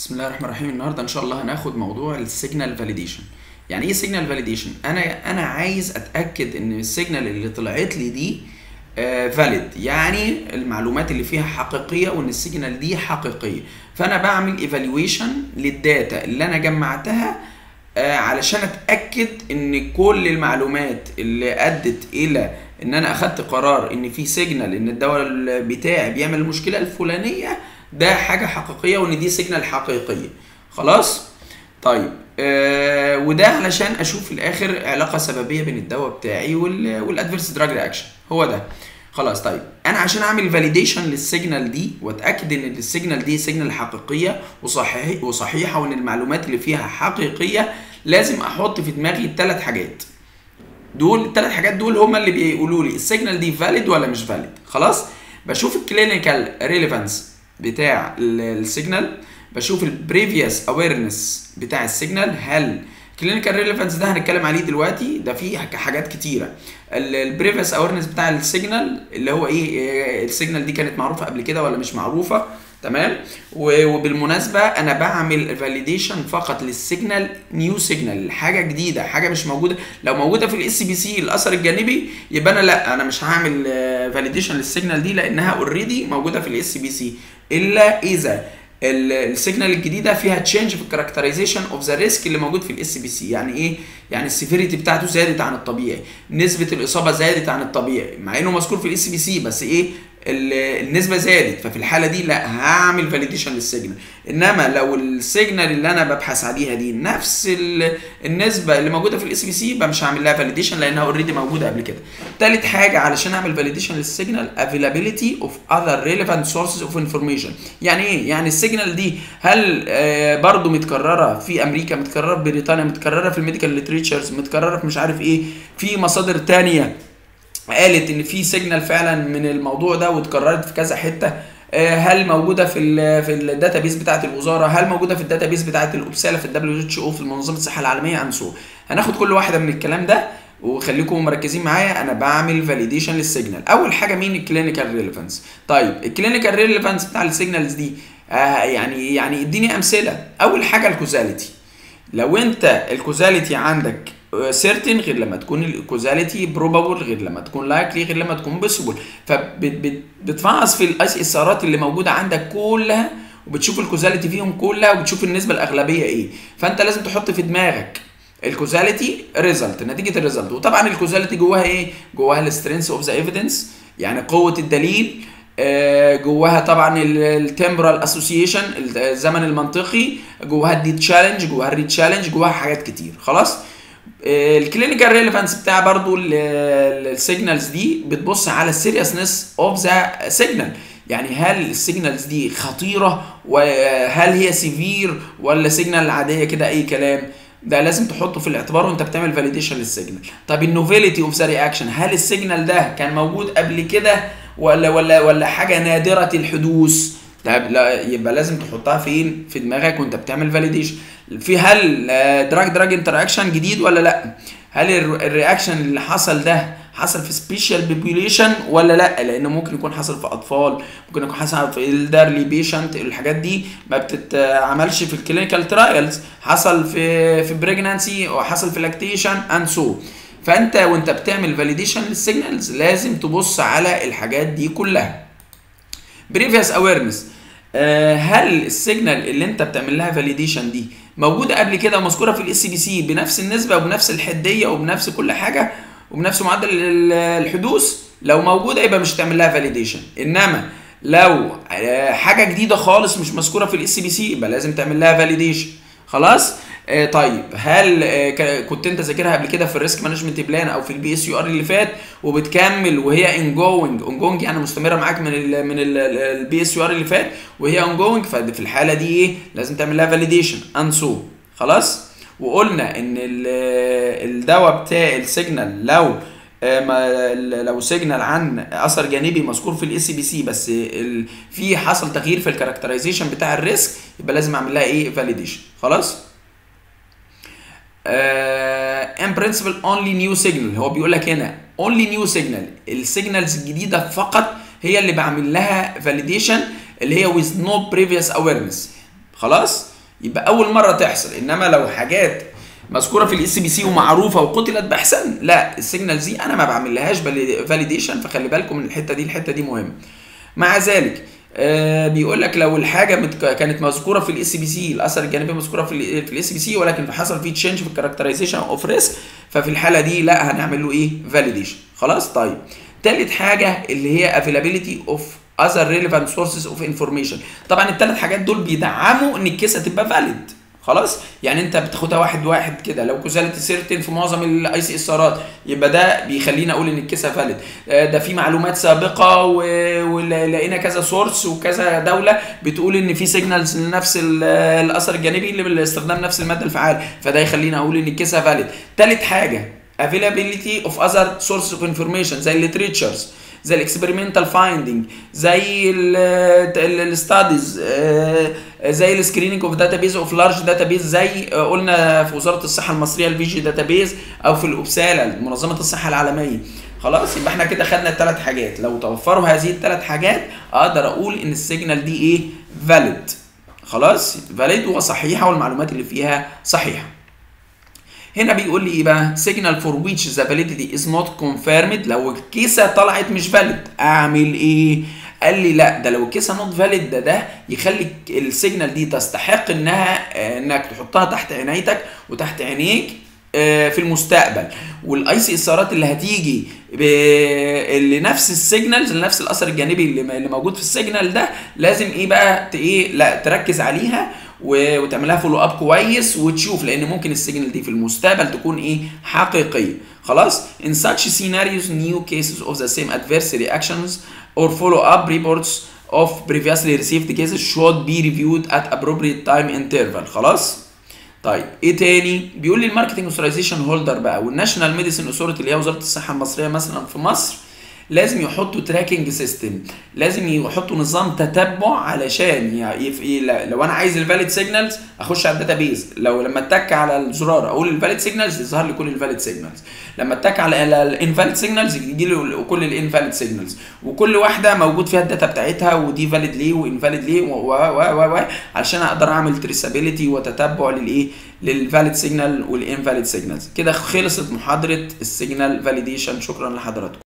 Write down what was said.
بسم الله الرحمن الرحيم. النهارده إن شاء الله هناخد موضوع ال signal validation يعني إيه signal validation أنا أنا عايز أتأكد إن ال signal اللي طلعت لي دي valid يعني المعلومات اللي فيها حقيقية وإن ال signal دي حقيقية. فأنا بعمل evaluation لل data اللي أنا جمعتها آه، علشان أتأكد إن كل المعلومات اللي أدت إلى إن أنا أخدت قرار إن في signal إن الدواء بتاعي بيعمل المشكلة الفلانية ده حاجة حقيقية وإن دي signal حقيقية. خلاص؟ طيب آه وده علشان أشوف في الآخر علاقة سببية بين الدواء بتاعي وال adverse drug reaction هو ده. خلاص طيب. أنا عشان أعمل validation لل signal دي وأتأكد إن ال signal دي signal حقيقية وصحيح وصحيحة وإن المعلومات اللي فيها حقيقية لازم أحط في دماغي ثلاث حاجات. دول الثلاث حاجات دول هما اللي بيقولوا لي ال signal دي valid ولا مش valid خلاص؟ بشوف ال clinical relevance بتاع ال signal بشوف ال previous awareness بتاع ال signal هل clinical relevance ده هنتكلم عليه دلوقتي؟ ده فيه حاجات كتيرة. ال previous awareness بتاع ال signal اللي هو إيه ال signal دي كانت معروفة قبل كده ولا مش معروفة؟ تمام؟ وبالمناسبة أنا بعمل validation فقط لل signal new signal حاجة جديدة حاجة مش موجودة. لو موجودة في ال SPC الأثر الجانبي يبقى أنا لأ أنا مش هعمل validation لل signal دي لأنها already موجودة في ال SPC إلا إذا ال signal الجديدة فيها change في ال characterization of the risk اللي موجود في ال SPC يعني إيه؟ يعني ال severity بتاعته زادت عن الطبيعي. نسبة الإصابة زادت عن الطبيعي مع إنه مذكور في ال SPC بس إيه؟ النسبة زادت ففي الحالة دي لا هعمل validation لل signal إنما لو ال signal اللي أنا ببحث عليها دي نفس النسبة اللي موجودة في ال SPC يبقى مش هعمل لها validation لأنها already موجودة قبل كده. ثالث حاجة علشان أعمل validation لل signal availability of other relevant sources of information. يعني إيه؟ يعني ال signal دي هل آه برضو متكررة في أمريكا متكررة في بريطانيا متكررة في ال medical literatures متكررة في مش عارف إيه في مصادر تانية؟ قالت إن في signal فعلا من الموضوع ده واتكررت في كذا حتة. هل موجودة في ال في ال database بتاعة الوزارة؟ هل موجودة في ال database بتاعة الأوبسالا في ال WHO أو في منظمة الصحة العالمية؟ so هناخد كل واحدة من الكلام ده وخليكم مركزين معايا. أنا بعمل validation لل signal أول حاجة مين؟ ال clinical relevance طيب ال clinical relevance بتاع ال signals دي آه يعني يعني اديني أمثلة. أول حاجة ال causality لو أنت ال causality عندك certain غير لما تكون ال causality probable غير لما تكون likely غير لما تكون possible فبتفحص في ال ICSR ات اللي موجودة عندك كلها وبتشوف ال causality فيهم كلها وبتشوف النسبة الأغلبية إيه. فأنت لازم تحط في دماغك ال causality result نتيجة ال result وطبعا ال causality جواها إيه؟ جواها ال strength of the evidence يعني قوة الدليل جواها طبعا ال temporal association الزمن المنطقي جواها ال dechallenge جواها ال rechallenge جواها حاجات كتير. خلاص؟ ال clinical relevance بتاع برضو ال signals دي بتبص على ال seriousness of the signal يعني هل ال signals دي خطيرة؟ وهل هي severe ولا signal عادية كده أي كلام؟ ده لازم تحطه في الاعتبار وأنت بتعمل validation لل signal طب ال novelty of the reaction هل ال signal ده كان موجود قبل كده؟ ولا ولا ولا حاجة نادرة الحدوث؟ طب لا يبقى لازم تحطها فين؟ في دماغك وانت بتعمل validation في هل drug drug interaction جديد ولا لا؟ هل ال reaction اللي حصل ده حصل في special population ولا لا؟ لأنه ممكن يكون حصل في أطفال ممكن يكون حصل في ال elderly patient الحاجات دي ما بتتعملش في ال clinical trials حصل في في pregnancy وحصل في lactation and so فأنت وانت بتعمل validation لل signals لازم تبص على الحاجات دي كلها. previous awareness هل ال signal اللي انت بتعمل لها validation دي موجودة قبل كده ومذكورة في ال SPC بنفس النسبة وبنفس الحدية وبنفس كل حاجة وبنفس معدل الحدوث؟ لو موجودة يبقى مش هتعمل لها validation إنما لو حاجة جديدة خالص مش مذكورة في ال SPC يبقى لازم تعمل لها validation خلاص؟ آه طيب هل آه كنت انت ذاكرها قبل كده في ال risk management plan أو في ال PSUR اللي فات وبتكمل وهي ongoing ongoing يعني مستمرة معاك من ال من ال PSUR اللي فات وهي ongoing ففي الحالة دي إيه؟ لازم تعمل لها validation and so خلاص؟ وقلنا إن الدواء بتاع ال signal لو آه لو signal عن أثر جانبي مذكور في ال SPC بس في حصل تغيير في ال characterization بتاع ال risk يبقى لازم أعمل لها إيه؟ validation خلاص؟ in principle only new signal هو بيقول لك هنا only new signal ال signals الجديدة فقط هي اللي بعمل لها validation اللي هي with no previous awareness. خلاص؟ يبقى أول مرة تحصل. إنما لو حاجات مذكورة في ال SPC ومعروفة وقتلت بحثا لا ال signals دي أنا ما بعملهاش validation فخلي بالكم من الحتة دي الحتة دي مهمة. مع ذلك آه بيقول لك لو الحاجة مت... كانت مذكورة في ال SPC الأثر الجانبي مذكورة في في ال SPC ولكن حصل فيه change في ال characterization of risk ففي الحالة دي لا هنعمل له إيه؟ validation خلاص؟ طيب. تالت حاجة اللي هي availability of other relevant sources of information. طبعا الثلاث حاجات دول بيدعموا إن ال case ة تبقى valid خلاص؟ يعني انت بتاخدها واحد واحد كده. لو causality certain في معظم ال ICSR ات يبقى ده بيخليني أقول إن ال case ة valid. ده في معلومات سابقة ولقينا كذا source وكذا دولة بتقول إن في signals لنفس الأثر الجانبي اللي باستخدام نفس المادة الفعالة. فده يخليني أقول إن ال case ة valid. ثالث حاجة availability of other sources of information زي ال literatures زي ال experimental finding زي ال studies زي ال screening of database of large database زي قلنا في وزارة الصحة المصرية ال Vigi database أو في الاوبسالا منظمة الصحة العالمية. خلاص يبقى إحنا كده خدنا الثلاث حاجات. لو توفروا هذه الثلاث حاجات أقدر أقول إن ال signal دي إيه؟ valid خلاص valid وصحيحة والمعلومات اللي فيها صحيحة. هنا بيقول لي إيه بقى؟ signal for which the validity is not confirmed. لو ال case ة طلعت مش valid أعمل إيه؟ قال لي لا ده لو ال case ة not valid ده ده يخلي ال signal دي تستحق إنها إنك تحطها تحت عنايتك وتحت عينيك. في المستقبل. وال ICSR ات اللي هتيجي اللي نفس ال signals لنفس الأثر الجانبي اللي, اللي موجود في ال signal ده لازم إيه بقى إيه لا تركز عليها وتعملها follow up كويس وتشوف لأن ممكن ال signal دي في المستقبل تكون إيه حقيقية. خلاص؟ In such scenarios new cases of the same adverse reactions or follow up reports of previously received cases should be reviewed at appropriate time interval. خلاص؟ طيب إيه تاني؟ بيقول لي ال marketing authorization holder بقى وال national medicine authority اللي هي وزارة الصحة المصرية مثلا في مصر لازم يحطوا tracking system لازم يحطوا نظام تتبع علشان يعني لو أنا عايز ال valid signals أخش على ال database لو لما اتك على الزرار أقول ال valid signals يظهر لي كل ال valid signals لما اتك على ال invalid signals يجي لي كل ال invalid signals وكل واحدة موجود فيها ال data بتاعتها ودي valid ليه و invalid ليه و و و علشان أقدر أعمل traceability وتتبع للإيه؟ لل valid signal وال invalid signals كده خلصت محاضرة ال signal validation شكرا لحضراتكم.